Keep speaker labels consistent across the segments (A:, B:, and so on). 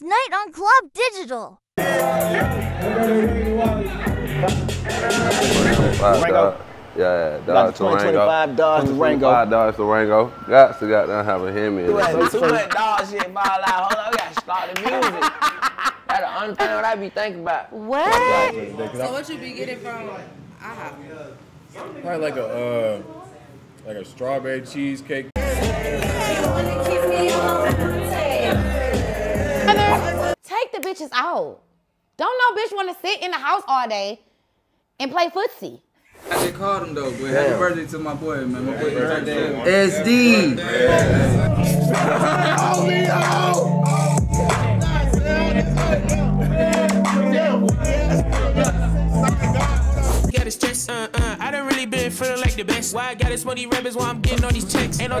A: last night on Club Digital.
B: Five
C: Rango.
B: dog. Yeah,
C: Got
B: dog
C: the
B: to Rango.
C: 2025 Dodge Durango.
B: Five dollars to Rango. Got to got to have a Hemi in
D: Too
B: it.
D: much, too much dog shit ball out. Hold on, we gotta start the music. That's the only thing what I be thinking about.
A: What?
E: So what you be getting from IHOP?
F: Probably like a uh, like a strawberry cheesecake.
G: Bitches out. Don't no bitch want to sit in the house all day and play footsie.
H: I just called him though, boy. Happy birthday to my boy, man. My boy birthday.
D: SD.
I: Got the stress, uh, uh. I done really been feeling like the best. Why I got this money rappers while I'm getting all these checks. Ain't no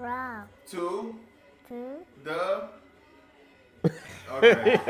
A: Subscribe
F: Two,
A: to
F: the. Okay.